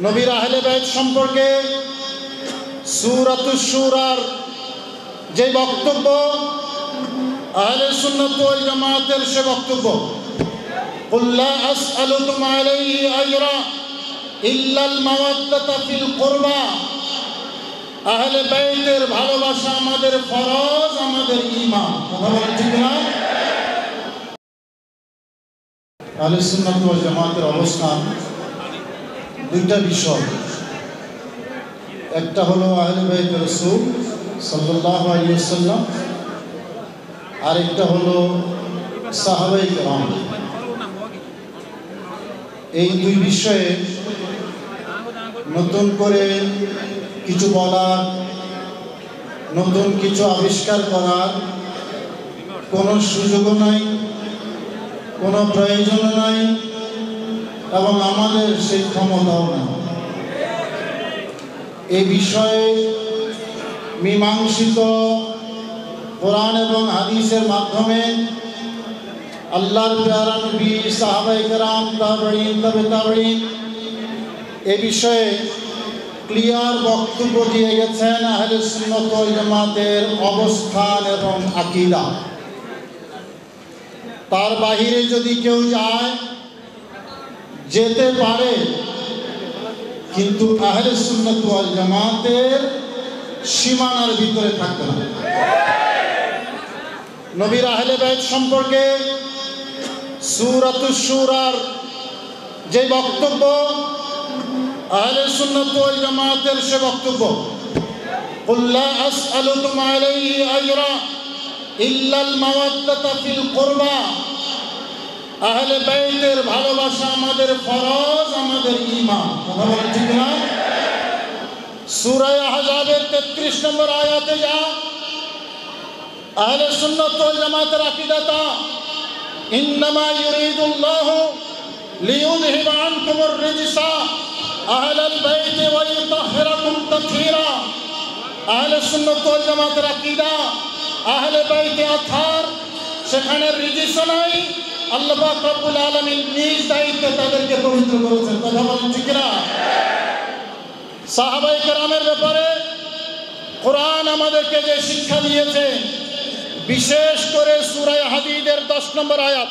নবীর আহলে বাইত সম্পর্কে সুরাতুস সুরার যে বক্তব্য আহলে সুন্নাত ওয়াল জামাতের সে বক্তব্য قل لا أسألكم عليه أجرا إلا المودة في القربى আহলে বাইতের ভালোবাসা আমাদের ফরজ আমাদের ঈমান কথা বলেন ঠিক না আহলে সুন্নাত ওয়াল জামাতের অবস্থান দুইটা বিষয়। একটা হলো আহলেবাই রসুল সাল্লাহ আলিয়াল্লাম আরেকটা হলো সাহাবাই রাম এই দুই বিষয়ে নতুন করে কিছু বলার, নতুন কিছু আবিষ্কার করার কোনো সুযোগও নাই, কোনো প্রয়োজনও নাই। এবং আমাদের সেই ক্ষমতাও নাই। এই বিষয়ে মীমাংসিত কোরআন এবং হাদিসের মাধ্যমে আল্লাহর প্যারা নবী সাহাবাই কারাম তাবড়িন তবে তাবড়িন এ বিষয়ে ক্লিয়ার বক্তব্য দিয়ে গেছেন আহলে সুন্নত জামাতের অবস্থান এবং আকীদা। তার বাহিরে যদি কেউ যায় যেতে পারে কিন্তু আহলে সুন্নত ওয়াল জামাতের সীমানার ভিতরে থাকতে হবে নবীর আহলে বাইত সম্পর্কে সুরাতুস সুরার যে বক্তব্য আহলে সুন্নাত ওয়াল জামাতের সে বক্তব্য قل لا أسألكم عليه أجرا إلا المودة في القربى আহলে বাইতের ভালোবাসা আমাদের ফরজ, আমাদের ঈমান। কথা বলেন ঠিক না সূরা আহজাবের 33 নম্বর আয়াতে যা, আহলে সুন্নাত ওয়াল জামাতের আকীদাতা ইন্নামা ইউরিদুল্লাহু লিইউযহিব আনকুমুর রিজসা, আহলাল বাইতি ওয়া ইউতাহহিরাকুম তাতহীরা আহলে সুন্নাত ওয়াল জামাতের আকীদা, আহলে বাইতে আথার, সেখানে রিজিস নাই আল্লাহ তাদেরকে করেছেন। ব্যাপারে কোরআন আমাদেরকে যে শিক্ষা দিয়েছে, বিশেষ করে সুরায় হাদিদের দশ নম্বর আয়াত।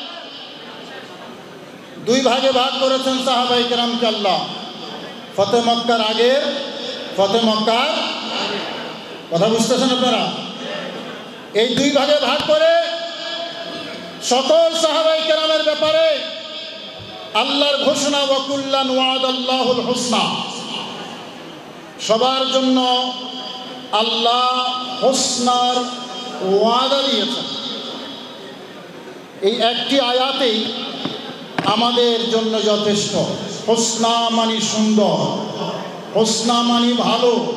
দুই ভাগে ভাগ করেছেন সাহাবাই কেরামকে আল্লাহ। ফতে মক্কার আগের, ফতে মক্কার কথা বুঝতেছেন আপনারা? এই দুই ভাগে ভাগ করে সকল সাহাবাই কেরামের ব্যাপারে আল্লাহর ঘোষণা, ওয়াকুল্লান ওয়াদ আল্লাহুল হোসনা। সবার জন্য আল্লাহ হোসনার ওয়াদা দিয়েছেন। এই একটি আয়াতেই আমাদের জন্য যথেষ্ট। হোসনা মানি সুন্দর, হোসনা মানি ভালো,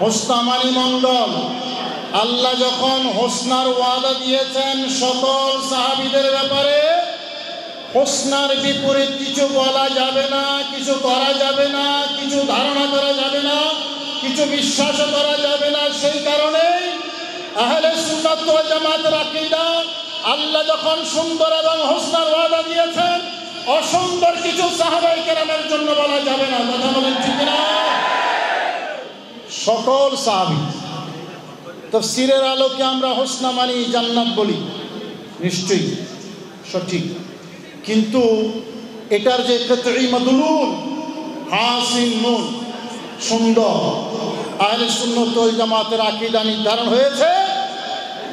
হোসনা মানি মঙ্গল আল্লাহ যখন হোসনার ওয়াদা দিয়েছেন সকল সাহাবিদের ব্যাপারে, হোসনার বিপরীত কিছু বলা যাবে না, কিছু করা যাবে না, কিছু ধারণা করা যাবে না, কিছু বিশ্বাস করা যাবে না, সেই কারণেই আহলে ওয়াল জামাতের আল্লাহ যখন সুন্দর এবং হোসনার ওয়াদা দিয়েছেন, অসুন্দর কিছু সাহাবাই কেরামের জন্য বলা যাবে না। কথা বলেন ঠিক না সকল সাহাবি তফসিরের আলোকে আমরা হোসনা মানি জান্নাত বলি। নিশ্চয়ই, সঠিক। কিন্তু এটার যে ক্ষেত্রে মদুলুন হাসিন নুন, সুন্দর। আহলে ওই জামাতের আকীদা নির্ধারণ হয়েছে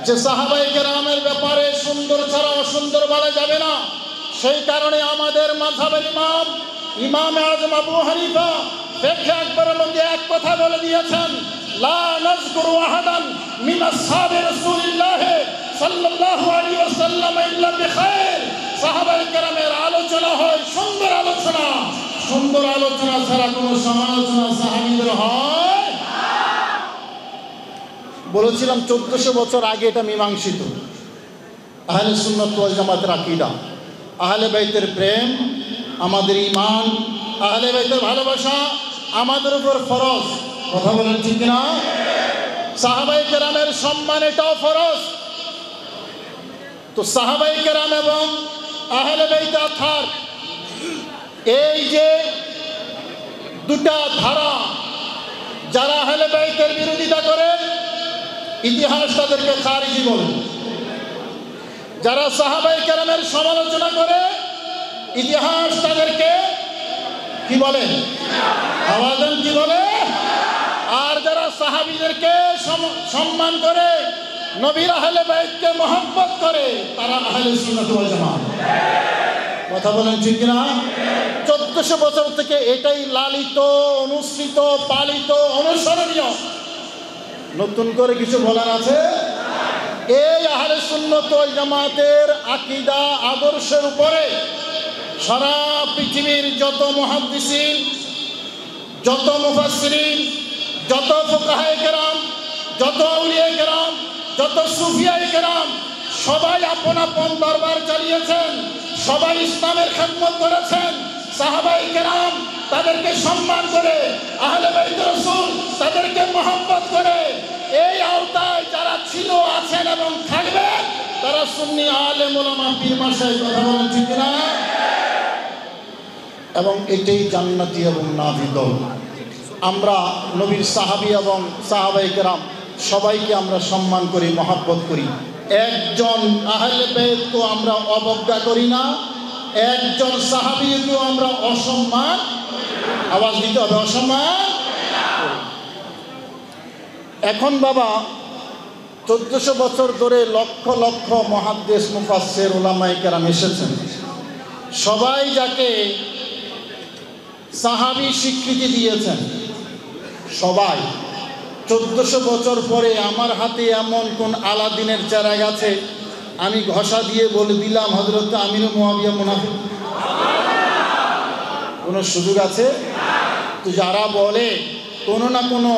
যে সাহাবাই কেরামের ব্যাপারে সুন্দর ছাড়া অসুন্দর বলা যাবে না। সেই কারণে আমাদের মাঝাবের ইমাম ইমাম আজম আবু হানিফা ফেকে একবারের মধ্যে এক কথা বলে দিয়েছেন, লা নাযকুরু আহাদান মিন আসহাবি রাসূলিল্লাহ সাল্লাল্লাহু আলাইহি ওয়াসাল্লাম ইল্লা বিখাইর সাহাবায়ে কেরামের আলোচনা হয়, সুন্দর আলোচনা। সুন্দর আলোচনা ছাড়া কোনো সমালোচনা সাহাবীদের হয়? বলেছিলাম চোদ্দশো বছর আগে এটা মীমাংসিত। আহলে সুন্নত ওয়াল জামাতের আকীদা। আহলে বাইতের প্রেম, আমাদের ইমান আহলে বাইতের ভালোবাসা আমাদের উপর ফরজ। কথা বলেন ঠিক না সাহাবাই কেরামের সম্মান এটাও ফরজ। তো সাহাবাই কেরাম এবং আহলে বাইত এই যে দুটা ধারা যারা হেলে বাইতের বিরোধিতা করে, ইতিহাস তাদেরকে খারিজি বলে। যারা সাহাবাই কেরামের সমালোচনা করে, ইতিহাস তাদেরকে কি বলে? আওয়াজন কি বলে? আর যারা সাহাবিদেরকে সম্মান করে, নবীর আহলে বাইতকে মহব্বত করে, তারা আহলে সুন্নাত ওয়াল জামাত। কথা বলেন ঠিক না চোদ্দশো বছর থেকে এটাই লালিত, অনুসৃত, পালিত, অনুসরণীয়। নতুন করে কিছু বলার আছে? এই আহলে সুন্নত ওয়াল জামাতের আকিদা, আদর্শের উপরে সারা পৃথিবীর যত মহাদ্দিসিন, যত মুফাসসিরিন যত ফুকাহায়ে কেরাম, যত আউলিয়া কেরাম, যত সুফিয়ায়ে কেরাম, সবাই আপন আপন দরবার চালিয়েছেন, সবাই ইসলামের খেদমত করেছেন। সাহাবাই কেরাম তাদেরকে সম্মান করে, আহলে রাসূল তাদেরকে মহব্বত করে। এই আওতায় যারা ছিল, আছেন এবং থাকবেন, তারা সুন্নি আলেম ওলামা পীর মাসায় কথা বলেন, ঠিক না এবং এটাই জান্নাতি এবং নাভি দল। আমরা নবীর সাহাবি এবং সাহাবাই কেরাম সবাইকে আমরা সম্মান করি, মহাব্বত করি। একজন আহলে বেদকে আমরা অবজ্ঞা করি না, একজন সাহাবিকেও আমরা অসম্মান, আওয়াজ দিতে হবে, অসম্মান। এখন বাবা, চোদ্দশো বছর ধরে লক্ষ লক্ষ মহাদ্দেশ মুফাসের ওলামাই কেরাম এসেছেন। সবাই যাকে সাহাবি স্বীকৃতি দিয়েছেন সবাই। চোদ্দশো বছর পরে আমার হাতে এমন কোন আলাদিনের চেরা গেছে আমি ঘষা দিয়ে বলে দিলাম হজরত আমির মোয়াবিয়া মুনাফিক। কোনো সুযোগ আছে? তো যারা বলে, কোনো না কোনো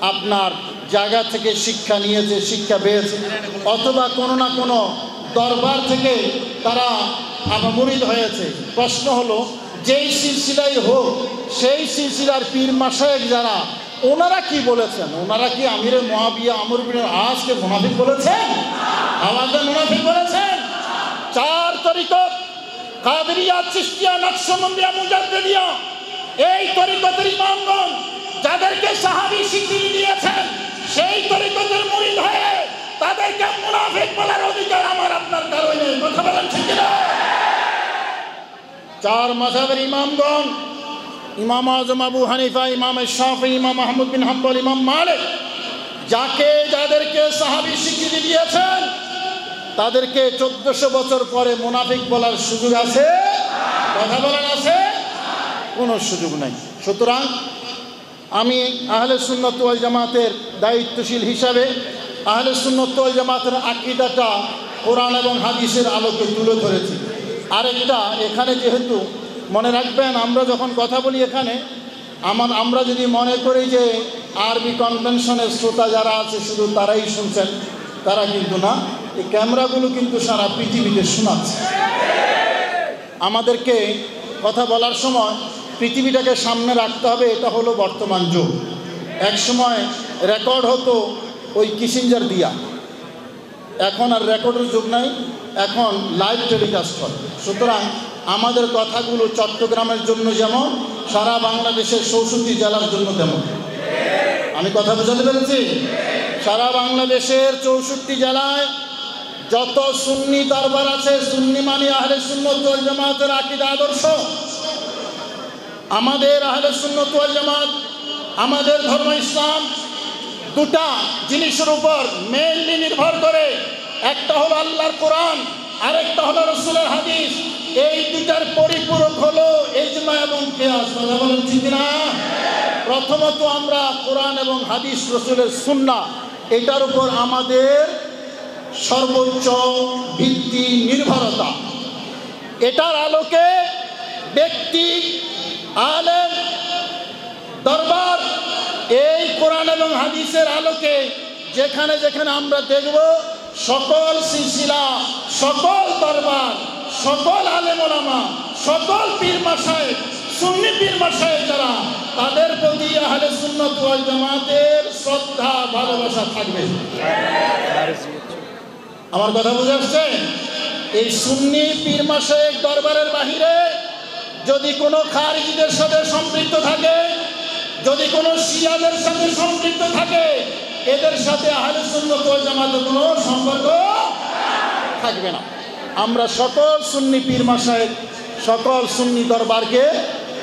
আপনার জায়গা থেকে শিক্ষা নিয়েছে, শিক্ষা পেয়েছে, অথবা কোনো না কোনো দরবার থেকে তারা মুরিদ হয়েছে। প্রশ্ন হলো যেই সিলসিলাই হোক, সেই সিলসিলার পীর মাসায়েক যারা, ওনারা কি বলেছেন? ওনারা কি আমিরে মহাবিয়া আমর বিনের আজকে মুনাফিক বলেছেন? আমাদের মুনাফিক বলেছেন? চার তরিকত, কাদরিয়া চিস্তিয়া নকশবন্দিয়া, মুজাদ্দিদিয়া, এই তরিকতের ইমামগণ যাদেরকে সাহাবি স্বীকৃতি দিয়েছেন, সেই তরিকতের মুরিদ হয়ে তাদেরকে মুনাফিক বলার অধিকার আমার আপনার কারণে। কথা বলেন ঠিক না চার মাঝাবের ইমামগণ, ইমাম আজম আবু হানিফা, ইমাম শাফি, ইমাম আহমদ বিন হাম্বল, ইমাম মালিক, যাকে যাদেরকে সাহাবি স্বীকৃতি দিয়েছেন, তাদেরকে চোদ্দশো বছর পরে মুনাফিক বলার সুযোগ আছে? কথা বলার আছে? কোনো সুযোগ নাই। সুতরাং আমি আহলে সুন্নত জামাতের দায়িত্বশীল হিসাবে আহলে সুন্নত জামাতের আকিদাটা কোরআন এবং হাদিসের আলোকে তুলে ধরেছি। আরেকটা, এখানে যেহেতু মনে রাখবেন, আমরা যখন কথা বলি এখানে, আমার, আমরা যদি মনে করি যে আরবি কনভেনশনের শ্রোতা যারা আছে, শুধু তারাই শুনছেন, তারা কিন্তু না, এই ক্যামেরাগুলো কিন্তু সারা পৃথিবীতে শোনাচ্ছে। আমাদেরকে কথা বলার সময় পৃথিবীটাকে সামনে রাখতে হবে, এটা হলো বর্তমান যুগ। এক সময় রেকর্ড হতো ওই কিসিঞ্জার দিয়া। এখন আর রেকর্ডের যুগ নাই এখন লাইভ টেলিকাস্ট হয়। সুতরাং আমাদের কথাগুলো চট্টগ্রামের জন্য যেমন, সারা বাংলাদেশের চৌষট্টি জেলার জন্য তেমন। আমি কথা বোঝাতে পেরেছি? সারা বাংলাদেশের চৌষট্টি জেলায় যত সুন্নি দরবার আছে, সুন্নি মানি আহলে সুন্নত জামাতের আকিদা আদর্শ। আমাদের আহলে সুন্নত জামাত, আমাদের ধর্ম ইসলাম দুটা জিনিসের উপর মেনলি নির্ভর করে একটা হলো আল্লাহর কোরআন, আরেকটা হলো রসুলের হাদিস। এই দুটার পরিপূরক হলো এজমা এবং কেয়াস। না প্রথমত আমরা কোরআন এবং হাদিস রসুলের সুন্না এটার উপর আমাদের সর্বোচ্চ ভিত্তি নির্ভরতা। এটার আলোকে ব্যক্তি, আলেম, দরবার, এই কোরআন এবং হাদিসের আলোকে যেখানে যেখানে আমরা দেখব সকল সিলসিলা, সকল দরবার, সকল আলেমা সকল পীর মাসায়, সুন্নি পীর মাসায় যারা, তাদের প্রতি আহলে সুন্নত জামাতের শ্রদ্ধা, ভালোবাসা থাকবে। আমার কথা বুঝে আসছে? এই সুন্নি পীর মাসায় দরবারের বাহিরে যদি কোনো খারিজিদের সাথে সম্পৃক্ত থাকে, যদি কোনো শিয়াদের সাথে সম্পৃক্ত থাকে এদের সাথে আহলে সুন্নত ওয়াল জামাতের কোনো সম্পর্ক থাকবে না। আমরা সকল সুন্নি পীর মাসায় সকল সুন্নি দরবারকে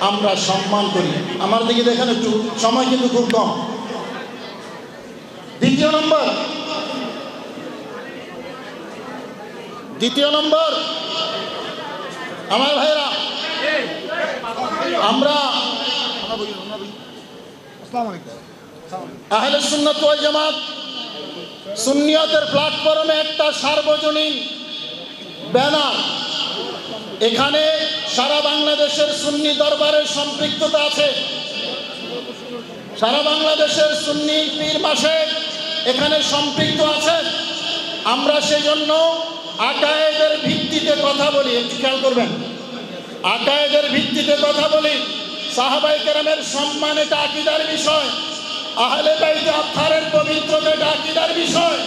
আমরা সম্মান করি। আমার দিকে দেখেন একটু, সময় কিন্তু খুব কম। দ্বিতীয় নম্বর দ্বিতীয় নম্বর, আমার ভাইরা, আমরা আহলে সুন্নাত ওয়াল জামাত সুন্নিয়তের প্ল্যাটফর্মে একটা সার্বজনীন ব্যানার। এখানে সারা বাংলাদেশের সুন্নি দরবারের সম্পৃক্ততা আছে। সারা বাংলাদেশের সুন্নি পীর মাসে এখানে সম্পৃক্ত আছে। আমরা সেজন্য আকায়েদের ভিত্তিতে কথা বলি, একটু খেয়াল করবেন। আকায়েদের ভিত্তিতে কথা বলি সাহাবাই কেরামের সম্মান এটা আকিদার বিষয়। আহলে বাইতে আত্মারের পবিত্রতা এটা আকিদার বিষয়।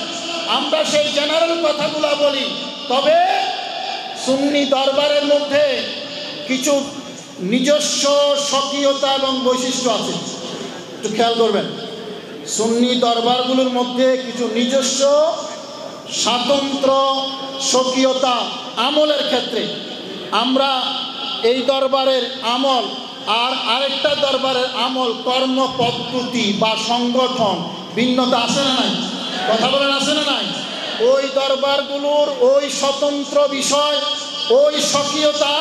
আমরা সেই জেনারেল কথাগুলো বলি। তবে সুন্নি দরবারের মধ্যে কিছু নিজস্ব স্বকীয়তা এবং বৈশিষ্ট্য আছে। একটু খেয়াল করবেন। সুন্নি দরবারগুলোর মধ্যে কিছু নিজস্ব স্বাতন্ত্র স্বকীয়তা আমলের ক্ষেত্রে আমরা এই দরবারের আমল আর আরেকটা দরবারের আমল কর্ম, পদ্ধতি বা সংগঠন। ভিন্নতা আছে না নাই? কথা বলেন আছে না নাই? ওই দরবারগুলোর ওই স্বতন্ত্র বিষয়, ওই স্বকীয়তা,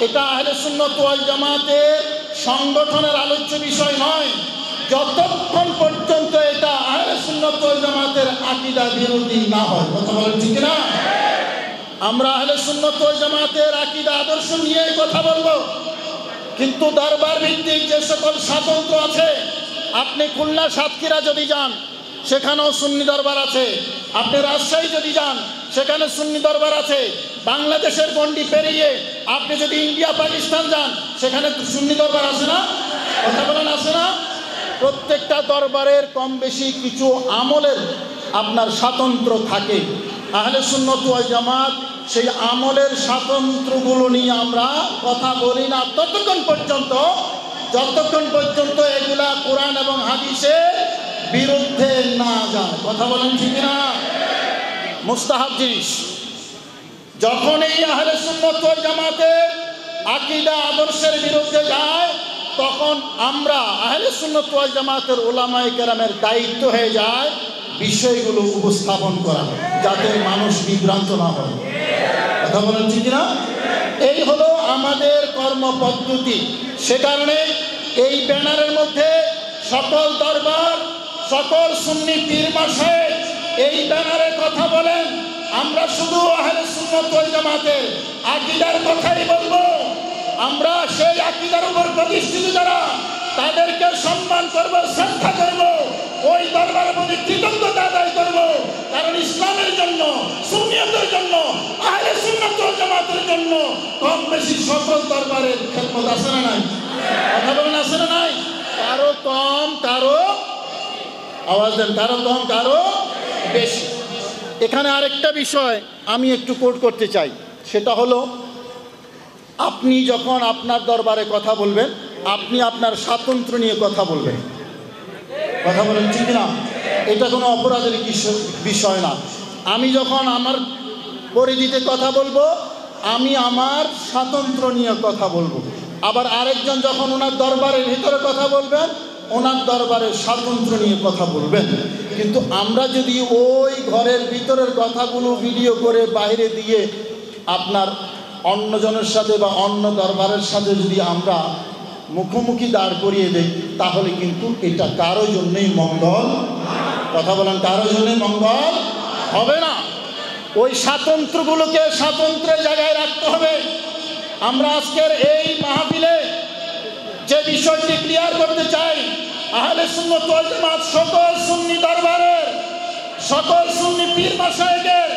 এটা আহলে সুন্নত ওয়াল জামাতের সংগঠনের আলোচ্য বিষয় নয়। যতক্ষণ পর্যন্ত এটা আহলে সুন্নত ওয়াল জামাতের আকিদা বিরোধী না হয়। কথা বলেন ঠিক না আমরা আহলে সুন্নত ওয়াল জামাতের আকিদা, আদর্শ নিয়ে কথা বলব। কিন্তু দরবার ভিত্তিক যে সকল স্বাতন্ত্র আছে, আপনি খুলনা সাতক্ষীরা যদি যান, সেখানেও সুন্নি দরবার আছে। আপনি রাজশাহী যদি যান, সেখানে সুন্নি দরবার আছে। বাংলাদেশের গন্ডি পেরিয়ে আপনি যদি ইন্ডিয়া, পাকিস্তান যান, সেখানে সুন্নি দরবার আছে না? কথা বলেন, আছে না? প্রত্যেকটা দরবারের কম বেশি কিছু আমলের আপনার স্বাতন্ত্র থাকে। আহলে সুন্নত ওয়াল জামাত সেই আমলের স্বাতন্ত্রগুলো নিয়ে আমরা কথা বলি না। ততক্ষণ পর্যন্ত, যতক্ষণ পর্যন্ত এগুলা কোরআন এবং হাদিসের বিরুদ্ধে না যায়। কথা বলেন ঠিক না মুস্তাহাব জিনিস। যখন এই আহলে সুন্নত জামাতের আকিদা আদর্শের বিরুদ্ধে যায়, তখন আমরা আহলে সুন্নত জামাতের ওলামায়ে কেরামের দায়িত্ব হয়ে যায় বিষয়গুলো উপস্থাপন করা, যাতে মানুষ বিভ্রান্ত না হয়। কথা বলেন ঠিক না এই হলো আমাদের কর্মপদ্ধতি। সে কারণে এই ব্যানারের মধ্যে সকল দরবার, সকল সুন্নি পীর মাসে এই ব্যানারে কথা বলেন। আমরা শুধু আহলে সুন্নত ওয়াল জামাতের আকিদার কথাই বলব। আমরা সেই আকিদার উপর প্রতিষ্ঠিত যারা, তাদেরকে সম্মান করব, শ্রদ্ধা করব। ওই দরবারের প্রতি কৃতজ্ঞতা আদায় করব। কারণ ইসলামের জন্য, সুন্নিয়তের জন্য, আহলে সুন্নত জামাতের জন্য কম বেশি সকল দরবারের খেদমত আছে না নাই? কথা বলেন আছে না নাই? কারও কম, কারও আওয়াজ দেন, কারও কম, কারও বেশি। এখানে আরেকটা বিষয় আমি একটু কোট করতে চাই। সেটা হলো, আপনি যখন আপনার দরবারে কথা বলবেন, আপনি আপনার স্বাতন্ত্র্য নিয়ে কথা বলবেন। কথা বলেন, ঠিক না এটা কোনো অপরাধের বিষয় না। আমি যখন আমার পরিধিতে কথা বলব, আমি আমার স্বাতন্ত্র নিয়ে কথা বলব। আবার আরেকজন যখন ওনার দরবারের ভিতরে কথা বলবেন, ওনার দরবারের স্বাতন্ত্র নিয়ে কথা বলবেন। কিন্তু আমরা যদি ওই ঘরের ভিতরের কথাগুলো ভিডিও করে বাইরে দিয়ে আপনার অন্যজনের সাথে বা অন্য দরবারের সাথে যদি আমরা মুখোমুখি দাঁড় করিয়ে দেই, তাহলে কিন্তু এটা কারও জন্যই মঙ্গল। কথা বলেন, কারও জন্যই মঙ্গল হবে না। ওই স্বাতন্ত্র্যগুলোকে স্বাতন্ত্রের জায়গায় রাখতে হবে। আমরা আজকের এই মাহফিলে যে বিষয়টি ক্লিয়ার করতে চাই, আহলে সুন্নত ওয়াল জামাত সকল সুন্নি দরবারের, সকল সুন্নি পীর মাসায়েকের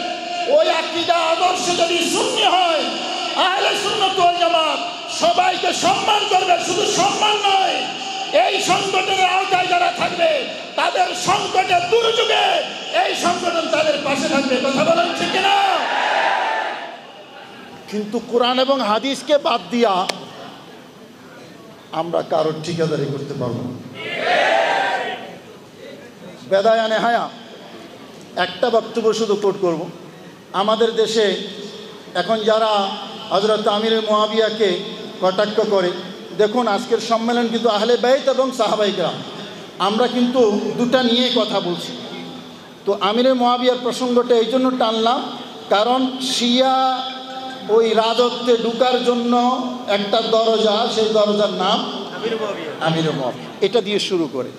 ওই আকীদা আদর্শ যদি শূন্য হয়, আহলে সুন্নত ওয়াল জামাত সবাইকে সম্মান করবে, শুধু সম্মান নয়, এই সংগঠনের আওতায় যারা থাকবে, তাদের সংকটের দুর্যোগে এই সংগঠন তাদের পাশে থাকবে। কথা বলেন ঠিক না কিন্তু কোরআন এবং হাদিসকে বাদ দিয়া আমরা কারোর ঠিকাদারি করতে পারব না। বেদায়ানে হায়া একটা বক্তব্য শুধু কোট করব। আমাদের দেশে এখন যারা হজরত আমির মহাবিয়াকে কটাক্ষ করে। দেখুন আজকের সম্মেলন কিন্তু আহলে বাইত এবং সাহাবাইকরা আমরা কিন্তু দুটা নিয়ে কথা বলছি। তো আমিরে মহাবিয়ার প্রসঙ্গটা এই জন্য টানলাম কারণ শিয়া ওই রাজত্বে ঢুকার জন্য একটা দরজা সেই দরজার নাম আমিরে মহাবিয়া এটা দিয়ে শুরু করে।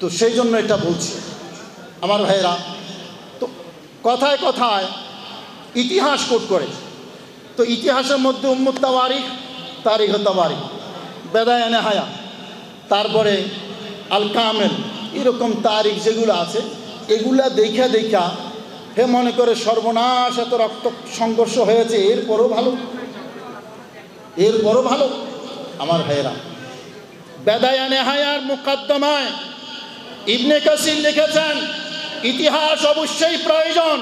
তো সেই জন্য এটা বলছি। আমার ভাইরা তো কথায় কথায় ইতিহাস কোট করে। তো ইতিহাসের মধ্যে উম্মুদ তাওয়ারিখ, তারিখ তাওয়ারিখ। বেদায়নে হায়া তারপরে আল কামেল এরকম তারিখ যেগুলো আছে, এগুলা দেখা দেখা হে মনে করে সর্বনাশ এত রক্ত সংঘর্ষ হয়েছে, এরপরও ভালো। এরপরও ভালো, আমার ভাইয়েরা। বেদায়ানে হায়ার মুকদ্দমায় ইবনে কাসির লিখেছেন, ইতিহাস অবশ্যই প্রয়োজন।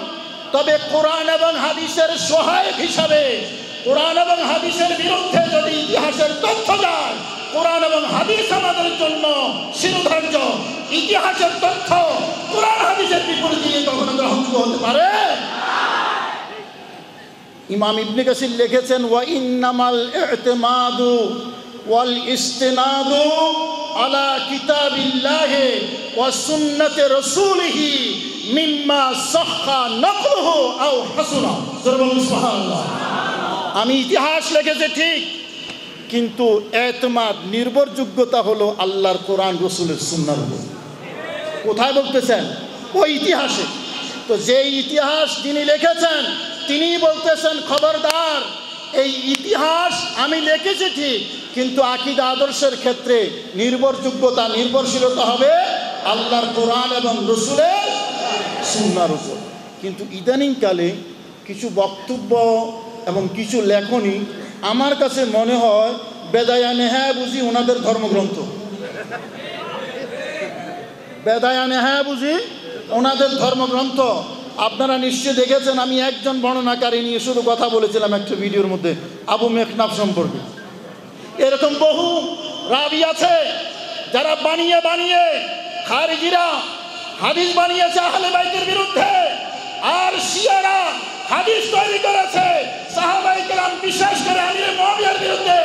তবে কোরআন এবং হাদিসের সহায়ক হিসাবে, কোরআন এবং হাদিসের বিরুদ্ধে যদি ইতিহাসের তথ্য যায়, কোরআন এবং হাদিস আমাদের জন্য শিরোধার্য। ইতিহাসের তথ্য কোরআন হাদিসের বিপরীতে কখনো গ্রহণযোগ্য হতে পারে? ইমাম ইবনে কাসির লিখেছেন, ওয়া ইন্নামাল ইতিমাদু ওয়াল ইস্তিনাদু আলা কিতাবিল্লাহি ওয়া সুন্নতি রাসূলিহি মিম্মা সাহহা নকলুহু আও হাসুনা। সুবহানাল্লাহ। আমি ইতিহাস লিখেছি ঠিক, কিন্তু এতমাদ নির্ভরযোগ্যতা হলো আল্লাহর কোরআন, রসুলের সুন্নার উপর। কোথায় বলতেছেন? ওই ইতিহাসে। তো যে ইতিহাস যিনি লিখেছেন তিনি বলতেছেন, খবরদার এই ইতিহাস আমি লিখেছি ঠিক, কিন্তু আকিদা আদর্শের ক্ষেত্রে নির্ভরযোগ্যতা, নির্ভরশীলতা হবে আল্লাহর কোরআন এবং রসুলের সুন্নার উপর। কিন্তু ইদানিংকালে কিছু বক্তব্য এবং কিছু লেখনী আমার কাছে মনে হয় বেদায়া হ্যাঁ বুঝি ওনাদের ধর্মগ্রন্থ। বেদায়া হ্যাঁ বুঝি ওনাদের ধর্মগ্রন্থ। আপনারা নিশ্চয়ই দেখেছেন, আমি একজন বর্ণনাকারী নিয়ে শুধু কথা বলেছিলাম একটা ভিডিওর মধ্যে, আবু মেঘনাফ সম্পর্কে। এরকম বহু রাবি আছে, যারা বানিয়ে বানিয়ে খারিজিরা, হাদিস বানিয়েছে আহলে বাইতের বিরুদ্ধে, আর শিয়ারা হাদিস তৈরি করেছে, সাহাবাই কেরাম বিশ্বাস করে আমির মুয়াবিয়ার বিরুদ্ধে,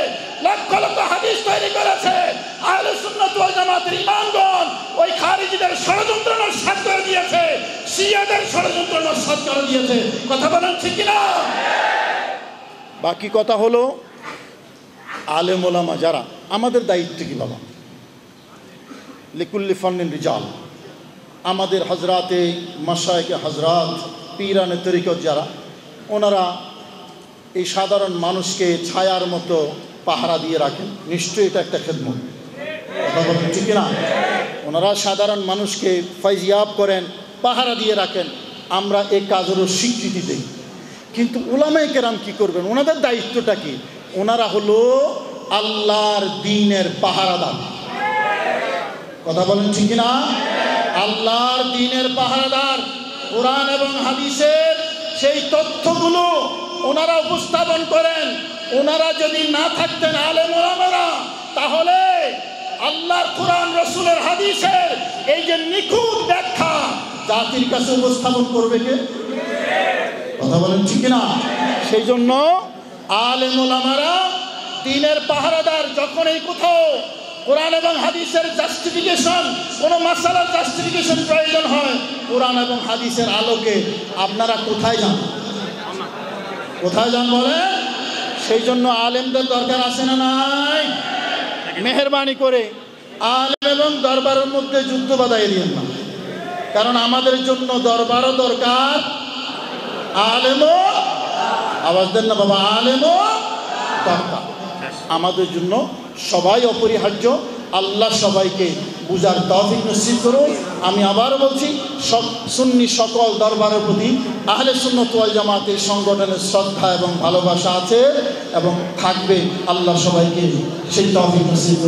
লক্ষ লক্ষ হাদিস তৈরি করেছে। আহলে সুন্নাত ওয়াল জামাতের ইমামগণ ওই খারিজিদের ষড়যন্ত্র নস্বাত করে দিয়েছে, শিয়াদের ষড়যন্ত্র নস্বাত করে দিয়েছে। কথা বলেন ঠিক কিনা? বাকি কথা হলো, আলেম ওলামা যারা, আমাদের দায়িত্ব কি বাবা? লিকুল্লি ফান্নিন রিজাল। আমাদের হজরাতে মাসায়কে হজরাত পীরানে তরিকত যারা, ওনারা এই সাধারণ মানুষকে ছায়ার মতো পাহারা দিয়ে রাখেন। নিশ্চয়ই এটা একটা খেদমত। ঠিক না ওনারা সাধারণ মানুষকে ফাইজিয়াব করেন, পাহারা দিয়ে রাখেন। আমরা এই কাজেরও স্বীকৃতি দিই। কিন্তু ওলামাই কেরাম কি করবেন? ওনাদের দায়িত্বটা কি? ওনারা হলো আল্লাহর দিনের পাহারাদার। কথা বলেন ঠিক না আল্লাহর দিনের পাহারাদার। কোরআন এবং হাদিসের সেই তথ্যগুলো ওনারা উপস্থাপন করেন। ওনারা যদি না থাকতেন আলেম ওলামারা, তাহলে আল্লাহর কোরআন, রসুলের হাদিসের এই যে নিখুঁত ব্যাখ্যা জাতির কাছে উপস্থাপন করবে কে? কথা বলেন ঠিক না সেই জন্য আলেম ওলামারা দিনের পাহারাদার যখন এই কোথাও কোরআন এবং হাদিসের জাস্টিফিকেশন কোনো মাসালার জাস্টিফিকেশন প্রয়োজন হয়, কোরআন এবং হাদিসের আলোকে আপনারা কোথায় যান? কোথায় যান বলে সেই জন্য আলেমদের দরকার আছে না নাই? মেহরবানি করে আলেম এবং দরবারের মধ্যে যুদ্ধ বাধাই দিয়েন না। কারণ আমাদের জন্য দরবারও দরকার। আলেমও আওয়াজ দেন না বাবা আলেমও দরকার। আমাদের জন্য সবাই অপরিহার্য। আল্লাহ সবাইকে বুঝার তফিক নিশ্চিত করুন। আমি আবার বলছি, সব সুন্নি সকল দরবারের প্রতি আহলে সুন্নত ওয়াল জামাতের সংগঠনের শ্রদ্ধা এবং ভালোবাসা আছে এবং থাকবে। আল্লাহ সবাইকে সেই তফিক নিশ্চিত করুন।